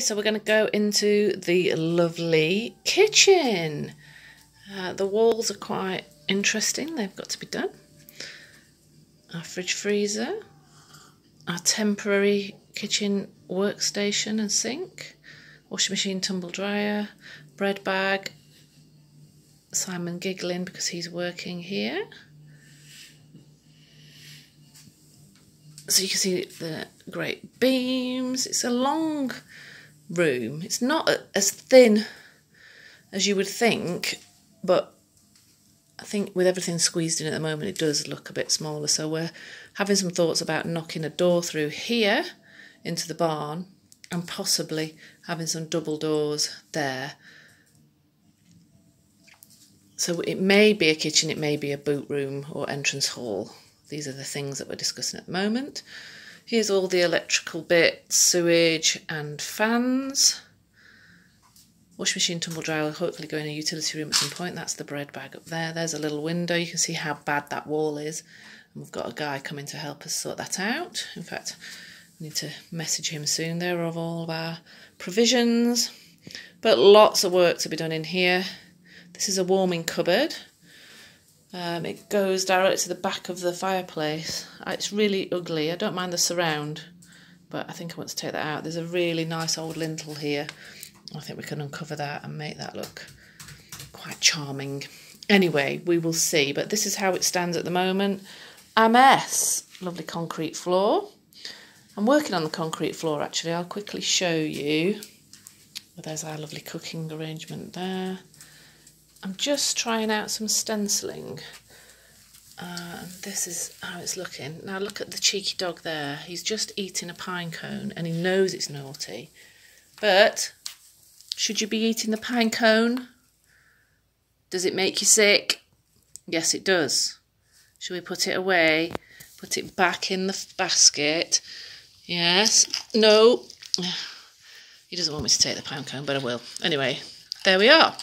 So we're going to go into the lovely kitchen. Uh, the walls are quite interesting. They've got to be done. Our fridge freezer. Our temporary kitchen workstation and sink. Washing machine, tumble dryer. Bread bag. Simon giggling because he's working here. So you can see the great beams. It's a long room. It's not as thin as you would think, but I think with everything squeezed in at the moment, it does look a bit smaller. So we're having some thoughts about knocking a door through here into the barn and possibly having some double doors there. So it may be a kitchen, it may be a boot room or entrance hall. These are the things that we're discussing at the moment. Here's all the electrical bits, sewage and fans. Washing machine, tumble dryer will hopefully go in a utility room at some point. That's the bread bag up there. There's a little window. You can see how bad that wall is. And we've got a guy coming to help us sort that out. In fact, we need to message him soon. There are all of our provisions. But lots of work to be done in here. This is a warming cupboard. Um, it goes directly to the back of the fireplace. Uh, it's really ugly. I don't mind the surround, but I think I want to take that out. There's a really nice old lintel here. I think we can uncover that and make that look quite charming. Anyway, we will see, but this is how it stands at the moment. Mess. Lovely concrete floor. I'm working on the concrete floor actually. I'll quickly show you. Well, there's our lovely cooking arrangement there. I'm just trying out some stenciling. Uh, this is how it's looking. Now look at the cheeky dog there. He's just eating a pine cone and he knows it's naughty. But should you be eating the pine cone? Does it make you sick? Yes, it does. Should we put it away? Put it back in the basket. Yes. No. He doesn't want me to take the pine cone, but I will. Anyway, there we are.